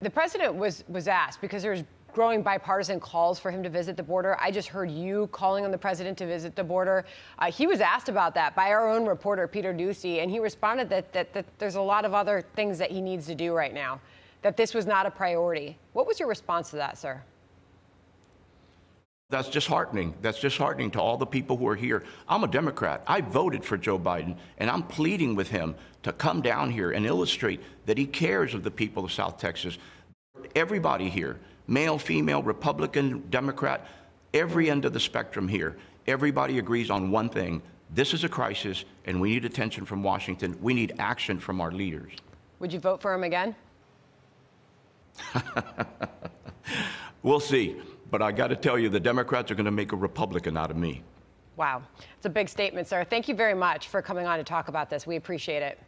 The president was was asked because there's growing bipartisan calls for him to visit the border. I just heard you calling on the president to visit the border. Uh, he was asked about that by our own reporter Peter Doocy, and he responded that, that that there's a lot of other things that he needs to do right now. That this was not a priority. What was your response to that, sir? That's disheartening. That's disheartening to all the people who are here. I'm a Democrat. I voted for Joe Biden, and I'm pleading with him to come down here and illustrate that he cares of the people of South Texas. Everybody here, male, female, Republican, Democrat, every end of the spectrum here, everybody agrees on one thing. This is a crisis, and we need attention from Washington. We need action from our leaders. Would you vote for him again? we'll see. But I got to tell you, the Democrats are going to make a Republican out of me. Wow. It's a big statement, sir. Thank you very much for coming on to talk about this. We appreciate it.